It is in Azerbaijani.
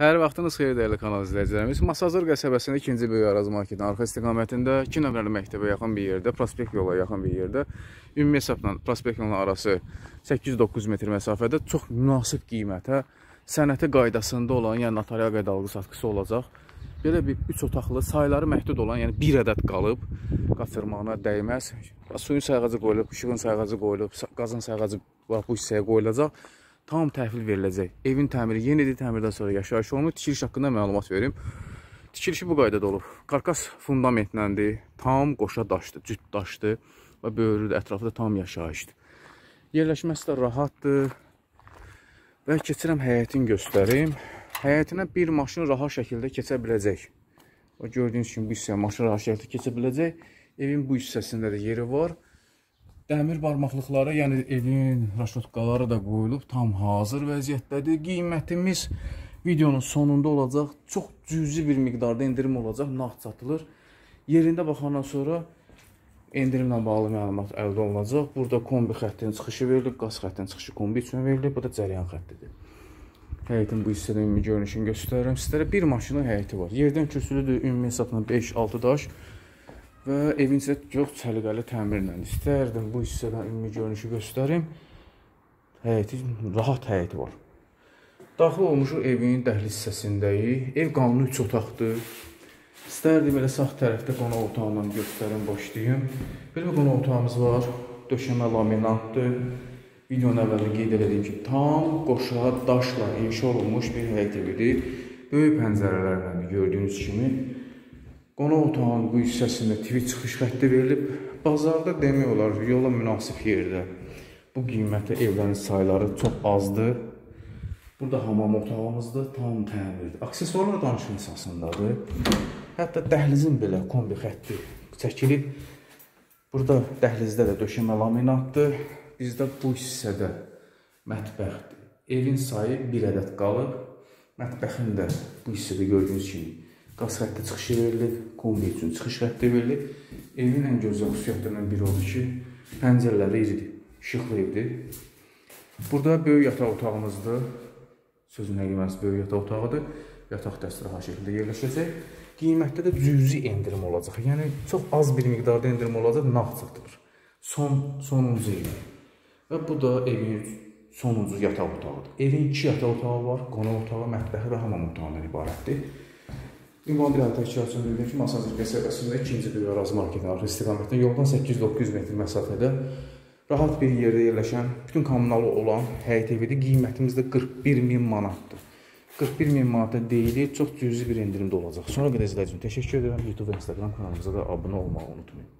Hər vaxtınız xeyir dəyərli kanal izləyicilərimiz. Masazır qəsəbəsində 2-ci böyük ərazi marketin arxa istiqamətində 2 nömrəli məktəbə yaxın bir yerdə, prospekt yola yaxın bir yerdə ümumi hesabla prospekt yola arası 8-9 metr məsafədə çox münasib qiymətə sənəti qaydasında olan, yəni notarial qayda alqı satqısı olacaq. Belə bir 3 otaqlı, sayları məhdud olan, yəni 1 ədəd qalıb, qaçırmağına dəyməz. Suyun sayğacı qoyulub, işığın sayğacı qoyulub, qazın sayğacı bu hissəyə qoyulacaq tam təhvil veriləcək. Evin təmiri yenidir, təmirdən sonra yaşayış olunur. Tikiliş haqqında məlumat verim. Tikilişi bu qaydada olub. Karkas fundamentləndi, tam qoşa daşdı, cüt daşdı və böyrüdür, ətrafı da tam yaşayışdır. Yerləşməsi də rahatdır. Və keçirəm həyətin göstərim. Həyətinə bir maşın rahat şəkildə keçə biləcək. O gördüyünüz kimi bu hissəyə maşın rahat şəkildə keçə biləcək. Evin bu hissəsində də yeri var. Dəmir barmaqlıqları, yəni evin raşotkaları da qoyulub, tam hazır vəziyyətdədir. Qiymətimiz videonun sonunda olacaq. Çox cüzi bir miqdarda endirim olacaq, nağd satılır. Yerində baxandan sonra endirimlə bağlı məlumat əldə olunacaq. Burada kombi xəttinin çıxışı verilib, qaz xəttinin çıxışı kombi üçün verilib. Bu da cəryan xəttidir. Həyətin bu hissədə ümumi görünüşünü göstərirəm. Sizlərə bir maşının həyəti var. Yerdən kürsülüdür, ümumi hesabla 5-6 daş və evin isə çox səliqəli təmirlə. İstərdim bu hissədən ümumi görünüşü göstərim. Həyəti, rahat həyəti var. Daxil olmuşuq evin dəhliz hissəsindəyik. Ev qanunu 3 otaqdır. İstərdim elə sağ tərəfdə qonaq otağından göstərim, başlayım. Belə bir qonaq otağımız var. Döşəmə laminatdır. Videonun əvvəlində qeyd edeyim ki, tam qoşa daşla inşa olunmuş bir həyət evidir. Böyük pəncərələrlə gördüyünüz kimi Qonaq otağının bu hissəsində TV çıxış xətti verilib. Bazarda demək olar, yola münasib yerdə. Bu qiymətə evlərin sayları çox azdır. Burada hamam otağımızdır, tam təmirdir. Aksesuarlar danışıq əsasındadır. Hətta dəhlizin belə kombi xətti çəkilib. Burada dəhlizdə də döşəmə laminatdır. Bizdə bu hissədə mətbəxdir. Evin sayı bir ədəd qalıb. Mətbəxin də bu hissədə gördüyünüz kimi qaz xətti çıxışı verilib, kombi üçün çıxış xətti verilib. Evin ən gözəl xüsusiyyətlərindən biri odur ki, pəncərələri iridir, işıqlı evdir. Burada böyük yataq otağımızdır. Sözün həqiməsi böyük yataq otağıdır. Yataq dəstiraha şəkildə yerləşəcək. Qiymətdə də cüzi endirim olacaq. Yəni çox az bir miqdarda endirim olacaq, nağd satılır. Son sonuncu il. Və bu da evin sonuncu yataq otağıdır. Evin 2 yataq otağı var, qonaq otağı, mətbəxi və hamam otağından ibarətdir. Ünvan bir həyata iştirakçını bildirir ki, Masazır qəsəbəsində ikinci bir ərazi marketin arxa istiqamətində yoldan 8-900 metr məsafədə rahat bir yerdə yerləşən, bütün kommunalı olan həyət evidir. Qiymətimiz də 41 min manatdır. 41 min manata deyilir, çox cüzi bir endirimdə olacaq. Sonra qədər izlədiyiniz üçün təşəkkür edirəm. YouTube və Instagram kanalımıza da abunə olmağı unutmayın.